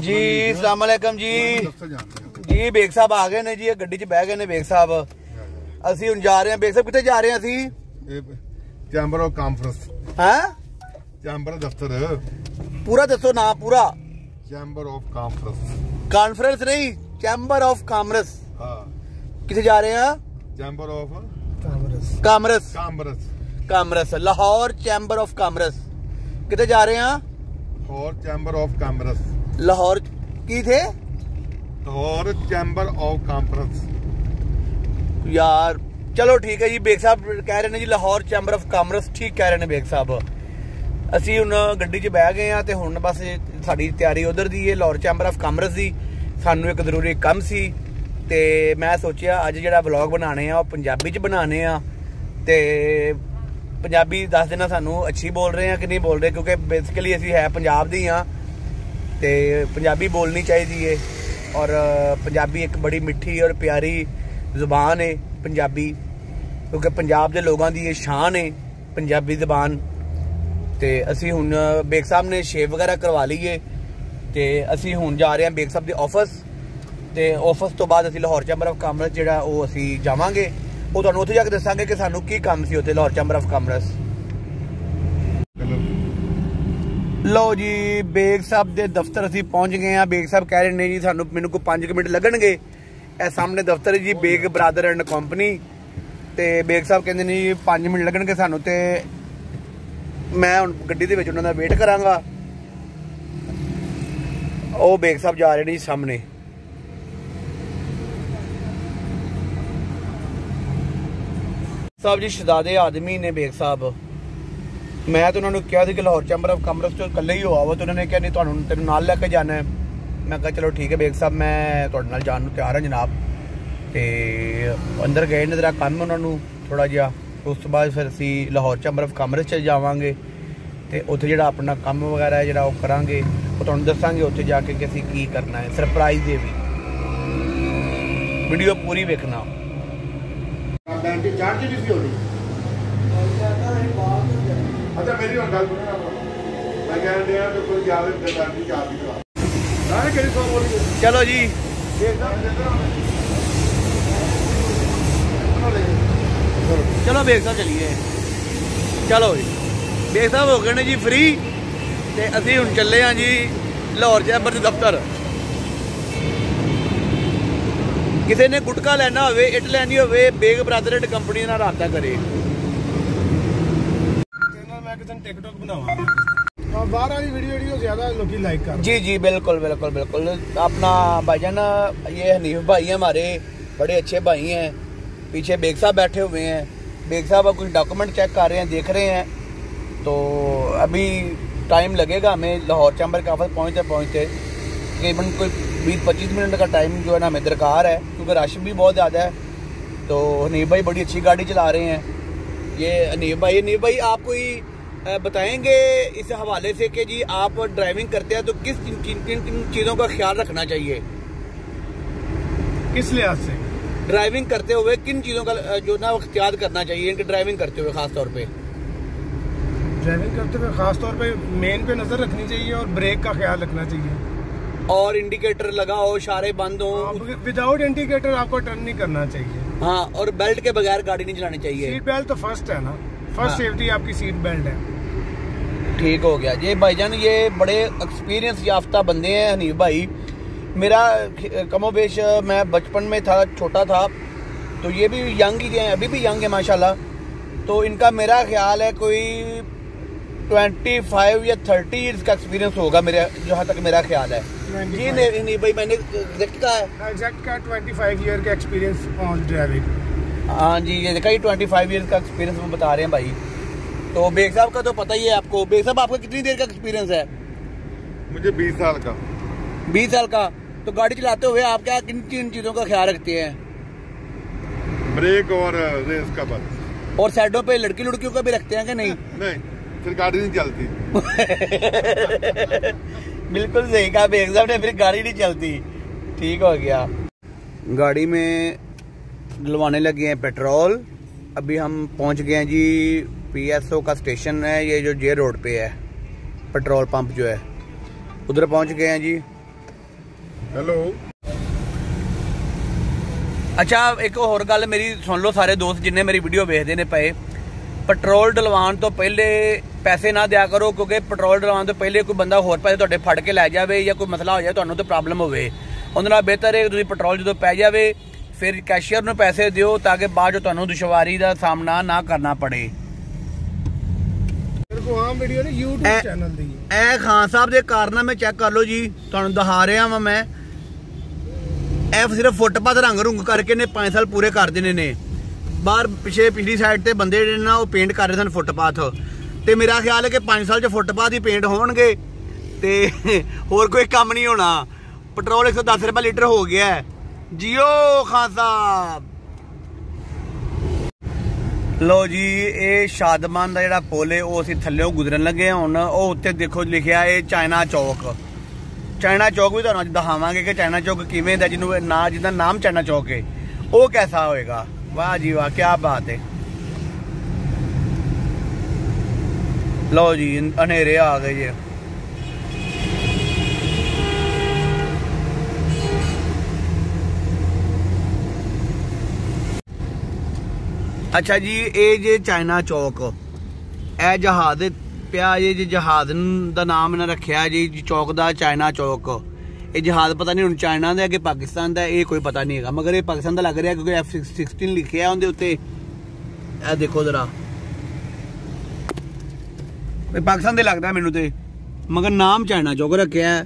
ਜੀ ਅਸਲਾਮ ਵਾਲੇਕਮ ਜੀ। ਜੀ ਬੇਗ ਸਾਹਿਬ ਆ ਗਏ ਨੇ ਜੀ ਇਹ ਗੱਡੀ 'ਚ ਬਹਿ ਗਏ ਨੇ ਬੇਗ ਸਾਹਿਬ। ਅਸੀਂ ਹੁਣ ਜਾ ਰਹੇ ਹਾਂ। ਬੇਗ ਸਾਹਿਬ ਕਿੱਥੇ ਜਾ ਰਹੇ ਹਾਂ ਅਸੀਂ? ਚੈਂਬਰ ਆਫ ਕਾਨਫਰੰਸ ਹਾਂ? ਚੈਂਬਰ ਦਫ਼ਤਰ। ਪੂਰਾ ਦੱਸੋ ਨਾ ਪੂਰਾ। ਚੈਂਬਰ ਆਫ ਕਾਨਫਰੰਸ ਕਾਨਫਰੰਸ ਨਹੀਂ ਚੈਂਬਰ ਆਫ ਕਾਮਰਸ। ਹਾਂ। ਕਿੱਥੇ ਜਾ ਰਹੇ ਹਾਂ? Chamber of commerce. Commerce. Commerce. Lahore chamber of commerce. ਕਿੱਥੇ ਜਾ ਰਹੇ ਹਾਂ? ਹੋਰ ਚੈਂਬਰ ਆਫ ਕਾਮਰਸ। ਲਾਹੌਰ ਕੀ ਥੇ? ਹੋਰ ਚੈਂਬਰ ਆਫ ਕਾਨਫਰੰਸ ਯਾਰ ਚਲੋ ਠੀਕ ਹੈ ਜੀ ਬੇਗ ਸਾਹਿਬ ਕਹਿ ਰਹੇ ਨੇ ਜੀ ਲਾਹੌਰ ਚੈਂਬਰ ਆਫ ਕਾਮਰਸ ਠੀਕ ਕਹਿ ਰਹੇ ਨੇ ਬੇਗ ਸਾਹਿਬ। ਅਸੀਂ ਹੁਣ ਗੱਡੀ 'ਚ ਬਹਿ ਗਏ ਆ ਤੇ ਹੁਣ ਬਸ ਸਾਡੀ ਤਿਆਰੀ ਉਧਰ ਦੀ ਹੈ ਲਾਹੌਰ ਚੈਂਬਰ ਆਫ ਕਾਮਰਸ ਦੀ। ਸਾਨੂੰ ਇੱਕ ਜ਼ਰੂਰੀ ਕੰਮ ਸੀ ਤੇ ਮੈਂ ਸੋਚਿਆ ਅੱਜ ਜਿਹੜਾ ਵਲੌਗ ਬਣਾਣੇ ਆ ਉਹ ਪੰਜਾਬੀ 'ਚ ਬਣਾਣੇ ਆ। ਤੇ ਪੰਜਾਬੀ ਦੱਸ ਦੇਣਾ ਸਾਨੂੰ ਅੱਛੀ ਬੋਲ ਰਹੇ ਆ ਕਿ ਨਹੀਂ ਬੋਲ ਰਹੇ ਕਿਉਂਕਿ ਬੇਸਿਕਲੀ ਅਸੀਂ ਹੈ ਪੰਜਾਬ ਦੇ ਆ। ਤੇ ਪੰਜਾਬੀ ਬੋਲਣੀ ਚਾਹੀਦੀ ਏ। ਔਰ ਪੰਜਾਬੀ ਇੱਕ ਬੜੀ ਮਿੱਠੀ ਔਰ ਪਿਆਰੀ ਜ਼ੁਬਾਨ ਏ ਪੰਜਾਬੀ। ਕਿਉਂਕਿ ਪੰਜਾਬ ਦੇ ਲੋਕਾਂ ਦੀ ਇਹ ਸ਼ਾਨ ਏ ਪੰਜਾਬੀ ਜ਼ਬਾਨ। ਤੇ ਅਸੀਂ ਹੁਣ ਬੇਗ ਸਾਹਿਬ ਨੇ ਸ਼ੇਵ ਵਗੈਰਾ ਕਰਵਾ ਲਈਏ ਤੇ ਅਸੀਂ ਹੁਣ ਜਾ ਰਹੇ ਹਾਂ ਬੇਗ ਸਾਹਿਬ ਦੇ ਆਫਿਸ। ਤੇ ਆਫਿਸ ਤੋਂ ਬਾਅਦ ਅਸੀਂ ਲਾਹੌਰ ਚੈਂਬਰ ਆਫ ਕਾਮਰਸ ਜਿਹੜਾ ਉਹ ਅਸੀਂ ਜਾਵਾਂਗੇ। ਉਹ ਤੁਹਾਨੂੰ ਉੱਥੇ ਜਾ ਕੇ ਦੱਸਾਂਗੇ ਕਿ ਸਾਨੂੰ ਕੀ ਕੰਮ ਸੀ ਉੱਥੇ ਲਾਹੌਰ ਚੈਂਬਰ ਆਫ ਕਾਮਰਸ। ਲਓ ਜੀ, ਬੇਗ ਸਾਹਿਬ ਦੇ ਦਫ਼ਤਰ ਅਸੀਂ ਪਹੁੰਚ ਗਏ ਆ ਬੇਗ ਸਾਹਿਬ ਕਹਿ ਰਹੇ ਨੇ ਜੀ, ਸਾਨੂੰ ਮੈਨੂੰ ਕੋਈ 5 ਮਿੰਟ ਲੱਗਣਗੇ। ਇਹ ਸਾਹਮਣੇ ਦਫ਼ਤਰ ਜੀ, ਬੇਗ ਬ੍ਰਦਰ ਐਂਡ ਕੰਪਨੀ। ਤੇ ਬੇਗ ਸਾਹਿਬ ਕਹਿੰਦੇ ਨੇ ਜੀ 5 ਮਿੰਟ ਲੱਗਣਗੇ ਸਾਨੂੰ ਤੇ ਮੈਂ ਹੁਣ ਗੱਡੀ ਦੇ ਵਿੱਚ ਉਹਨਾਂ ਦਾ ਵੇਟ ਕਰਾਂਗਾ। ਉਹ ਬੇਗ ਸਾਹਿਬ ਜਾ ਰਹੇ ਨੇ ਜੀ ਸਾਹਮਣੇ। ਸਾਹਿਬ ਜੀ ਸ਼ਹਜ਼ਾਦੇ ਆਦਮੀ ਨੇ ਬੇਗ ਸਾਹਿਬ। ਮੈਂ ਤਾਂ ਉਹਨਾਂ ਨੂੰ ਕਿਹਾ ਸੀ ਕਿ ਲਾਹੌਰ ਚੈਂਬਰ ਆਫ ਕਾਮਰਸ ਤੋਂ ਇਕੱਲੇ ਹੀ ਹੋ ਆਵੋ ਤੇ ਉਹਨਾਂ ਨੇ ਕਿਹਾ, ਨਹੀਂ, ਤੁਹਾਨੂੰ ਤੈਨੂੰ ਨਾਲ ਲੈ ਕੇ ਜਾਣਾ ਹੈ। ਮੈਂ ਕਿਹਾ, ਚਲੋ ਠੀਕ ਹੈ ਬੇਗ ਸਾਹਿਬ, ਮੈਂ ਤੁਹਾਡੇ ਨਾਲ ਜਾਣ ਨੂੰ ਤਿਆਰ ਹਾਂ ਜਨਾਬ। ਤੇ ਅੰਦਰ ਗਏ ਨੇ, ਜਰਾ ਕੰਮ ਉਹਨਾਂ ਨੂੰ ਥੋੜਾ ਜਿਹਾ। ਉਸ ਤੋਂ ਬਾਅਦ ਫਿਰ ਅਸੀਂ ਲਾਹੌਰ ਚੈਂਬਰ ਆਫ ਕਾਮਰਸ ਚ ਜਾਵਾਂਗੇ ਤੇ ਉੱਥੇ ਜਿਹੜਾ ਆਪਣਾ ਕੰਮ ਵਗੈਰਾ ਹੈ, ਜਿਹੜਾ ਉਹ ਕਰਾਂਗੇ। ਉਹ ਤੁਹਾਨੂੰ ਦੱਸਾਂਗੇ ਉੱਥੇ ਜਾ ਕੇ ਕਿ ਅਸੀਂ ਕੀ ਕਰਨਾ ਹੈ ਸਰਪ੍ਰਾਈਜ਼ ਦੇ ਵੀ। ਵੀਡੀਓ ਪੂਰੀ ਵੇਖਣਾ। ਚਾਰਜ ਵੀ ਹੋਣੀ। ਅੱਛਾ ਮੇਰੀ ਹੁਣ ਗੱਲ ਸੁਣੋ ਨਾ ਮੈਂ ਕਹਿਣ ਡਿਆ ਕਿ ਕੋਈ ਜਾਵੇ ਤੇ ਬੈਂਟੀ ਚਾਰਜ ਕਰਾ ਸਾਰੇ ਕਿਹੜੀ ਸੋ ਬੋਲੀ ਚਲੋ ਜੀ। ਚਲੋ ਬੇਗ ਸਾਹਿਬ ਚਲੀਏ। ਚਲੋ ਜੀ। ਬੇਗ ਸਾਹਿਬ ਹੋ ਗਏ ਨੇ ਜੀ ਫ੍ਰੀ ਤੇ ਅਸੀਂ ਹੁਣ ਚੱਲੇ ਹਾਂ ਜੀ ਲਾਹੌਰ ਚੈਂਬਰ ਦੇ ਦਫ਼ਤਰ। ਕਿਸੇ ਨੇ ਗੁਟਕਾ ਲੈਣਾ ਹੋਵੇ ਇੱਟ ਲੈਣੀ ਹੋਵੇ ਬੇਗ ਬ੍ਰਦਰ ਐਂਡ ਕੰਪਨੀ ਨਾਲ ਰਾਬਤਾ ਕਰੇ। टिकटॉक बनावा वीडियो वीडियो ज़्यादा लाइक कर जी जी बिल्कुल बिल्कुल बिल्कुल अपना भाईजान ये हनीफ भाई है हमारे बड़े अच्छे भाई हैं पीछे बेग साहब बैठे हुए हैं बेग साहब कुछ डॉक्यूमेंट चेक कर रहे हैं देख रहे हैं तो अभी टाइम लगेगा हमें लाहौर चैम्बर काफल पहुँचते पहुँचते तकरीबन कोई बीस पच्चीस मिनट का टाइम जो है ना हमें दरकार है क्योंकि रश भी बहुत ज़्यादा है तो हनीफ भाई बड़ी अच्छी गाड़ी चला रहे हैं ये हनीफ भाई अनीब भाई आप कोई बताएँगे इस हवाले से कि जी आप ड्राइविंग करते हैं तो किस किन किन किन चीज़ों का ख्याल रखना चाहिए? किस लिहाज से? ड्राइविंग करते हुए किन चीज़ों का जो ना अख्तियार करना चाहिए इनकी ड्राइविंग करते हुए खास तौर पे? ड्राइविंग करते हुए खास तौर पे मेन पे नज़र रखनी चाहिए और ब्रेक का ख्याल रखना चाहिए। और इंडिकेटर लगा हो इशारे बंद हो। विदाउट इंडिकेटर आपको टर्न नहीं करना चाहिए। हाँ और बेल्ट के बगैर गाड़ी नहीं चलानी चाहिए। सीट बेल्ट तो फ़र्स्ट है ना। फ़र्स्ट हाँ। सेफ्टी आपकी सीट बेल्ट है। ठीक हो गया। ये भाईजान ये बड़े एक्सपीरियंस याफ्ता बंदे हैं हनीफ भाई। मेरा कमोबेश मैं बचपन में था छोटा था तो ये भी यंग ही हैं अभी भी यंग है माशाल्लाह। तो इनका मेरा ख्याल है कोई 25 या 30 इयर्स का एक्सपीरियंस होगा मेरे जहाँ तक मेरा ख्याल है। जी नहीं नहीं भाई मैंने एग्जैक्ट कहा है। एग्जैक्ट का 25 ईयर का एक्सपीरियंस ऑन ड्राइविंग हाँ जी ये देखा ही ट्वेंटी फाइव ईयर्स का एक्सपीरियंस वो बता रहे हैं भाई। तो बेग साहब का तो पता ही है आपको। बेग साहब आपका कितनी देर का एक्सपीरियंस है? मुझे 20 साल का। बीस साल का। तो गाड़ी चलाते हुए आप क्या किन किन चीज़ों का ख्याल रखते हैं? ब्रेक और रेस का बस। और साइडों पे लड़की लड़कियों का भी रखते हैं कि नहीं? नहीं फिर गाड़ी नहीं चलती। बिल्कुल सही कहा बेग साहब ने फिर गाड़ी नहीं चलती। ठीक हो गया। गाड़ी में डलवाने लगे हैं पेट्रोल अभी हम पहुंच गए हैं जी पीएसओ का स्टेशन है ये जो जे रोड पे है पेट्रोल पंप जो है उधर पहुंच गए हैं जी ਹੈਲੋ ਅੱਛਾ ਇੱਕ ਹੋਰ ਗੱਲ ਮੇਰੀ ਸੁਣ ਲਓ ਸਾਰੇ ਦੋਸਤ ਜਿੰਨੇ ਮੇਰੀ ਵੀਡੀਓ ਵੇਖਦੇ ਨੇ ਪਏ ਪੈਟਰੋਲ ਡਲਵਾਉਣ ਤੋਂ ਪਹਿਲੇ ਪੈਸੇ ਨਾ ਦਿਆ ਕਰੋ ਕਿਉਂਕਿ ਪੈਟਰੋਲ ਡਲਵਾਉਣ ਤੋਂ ਪਹਿਲੇ ਕੋਈ ਬੰਦਾ ਹੋਰ ਪੈਸੇ ਤੁਹਾਡੇ ਫੜ ਕੇ ਲੈ ਜਾਵੇ ਜਾਂ ਕੋਈ ਮਸਲਾ ਹੋ ਜਾਏ ਤੁਹਾਨੂੰ ਤੇ ਪ੍ਰੋਬਲਮ ਹੋਵੇ ਉਹਦੇ ਨਾਲ ਬਿਹਤਰ ਹੈ ਕਿ ਤੁਸੀਂ ਪੈਟਰੋਲ ਜਦੋਂ ਪੈ ਜਾਵੇ ਫਿਰ ਕੈਸ਼ੀਅਰ ਨੂੰ ਪੈਸੇ ਦਿਓ ਤਾਂ ਕਿ ਬਾਅਦ 'ਚ ਤੁਹਾਨੂੰ ਦੁਸ਼ਵਾਰੀ ਦਾ ਸਾਹਮਣਾ ਨਾ ਕਰਨਾ ਪੜੇ। ਮੇਰੇ ਕੋ ਆਮ ਵੀਡੀਓ YouTube ਚੈਨਲ ਦੀ। ਇਹ ਖਾਨ ਸਾਹਿਬ ਦੇ ਕਾਰਨਾਮੇ ਚੈੱਕ ਕਰ ਲਓ ਜੀ ਤੁਹਾਨੂੰ ਦਿਖਾ ਰਿਹਾ ਵਾਂ ਮੈਂ। ਇਹ ਸਿਰਫ ਫੁੱਟਪਾਥ ਰੰਗ ਰੁੰਗ ਕਰਕੇ ਨੇ 5 ਸਾਲ ਪੂਰੇ ਕਰ ਦੇਣੇ ਨੇ। ਬਾਹਰ ਪਿਛੇ ਪਿਛਲੀ ਸਾਈਡ ਤੇ ਬੰਦੇ ਜਿਹੜੇ ਨਾ ਉਹ ਪੇਂਟ ਕਰ ਰਹੇ ਸਨ ਫੁੱਟਪਾਥ। ਤੇ ਮੇਰਾ ਖਿਆਲ ਹੈ ਕਿ 5 ਸਾਲ ਚ ਫੁੱਟਪਾਥ ਹੀ ਪੇਂਟ ਹੋਣਗੇ। ਤੇ ਹੋਰ ਕੋਈ ਕੰਮ ਨਹੀਂ ਹੋਣਾ। ਪੈਟਰੋਲ 110 ਰੁਪਏ ਲੀਟਰ ਹੋ ਗਿਆ। ਹੈ। ਜੀਓ ਖਾਨ ਸਾਹਿਬ। ਲੋ ਜੀ, ਇਹ ਸ਼ਾਦਮਾਨ ਦਾ ਜਿਹੜਾ ਪੁਲ ਹੈ ਉਹ ਅਸੀਂ ਥੱਲੇੋਂ ਗੁਜ਼ਰਨ ਲੱਗੇ ਹੁਣ। ਉਹ ਉੱਤੇ ਦੇਖੋ ਲਿਖਿਆ ਇਹ ਚਾਈਨਾ ਚੌਕ। ਚਾਈਨਾ ਚੌਕ ਵੀ ਤੁਹਾਨੂੰ ਅੱਜ ਦਿਖਾਵਾਂਗੇ ਕਿ ਚਾਈਨਾ ਚੌਕ ਕਿਵੇਂ ਦਾ, ਜਿਹਨੂੰ ਇਹ ਨਾਂ, ਜਿਹਦਾ ਨਾਮ ਚਾਈਨਾ ਚੌਕ ਹੈ ਉਹ ਕੈਸਾ ਹੋਏਗਾ? ਵਾਹ ਜੀ ਵਾਹ ਕੀ ਬਾਤ ਹੈ ਲੋ ਜੀ ਹਨੇਰੇ ਆ ਗਏ ਜੀ। ਅੱਛਾ ਜੀ, ਇਹ ਜੇ ਚਾਈਨਾ ਚੌਕ, ਇਹ ਜਹਾਜ਼ ਦੇ ਪਿਆ ਇਹ ਜੇ ਜਹਾਜ਼ ਦਾ ਨਾਮ ਇਹਨਾਂ ਰੱਖਿਆ ਜੀ ਚੌਕ ਦਾ ਚਾਈਨਾ ਚੌਕ। ਇਹ ਜਹਾਜ਼ ਪਤਾ ਨਹੀਂ ਹੁਣ ਚਾਈਨਾ ਦਾ ਕਿ ਪਾਕਿਸਤਾਨ ਦਾ ਇਹ ਕੋਈ ਪਤਾ ਨਹੀਂ ਹੈਗਾ। ਮਗਰ ਇਹ ਪਾਕਿਸਤਾਨ ਦਾ ਲੱਗ ਰਿਹਾ ਕਿਉਂਕਿ F16 ਲਿਖਿਆ ਉਹਦੇ ਉੱਤੇ। ਇਹ ਦੇਖੋ ਜ਼ਰਾ। ਇਹ ਪਾਕਿਸਤਾਨ ਦੇ ਲੱਗਦਾ ਮੈਨੂੰ ਤੇ। ਮਗਰ ਨਾਮ ਚਾਈਨਾ ਚੌਕ ਰੱਖਿਆ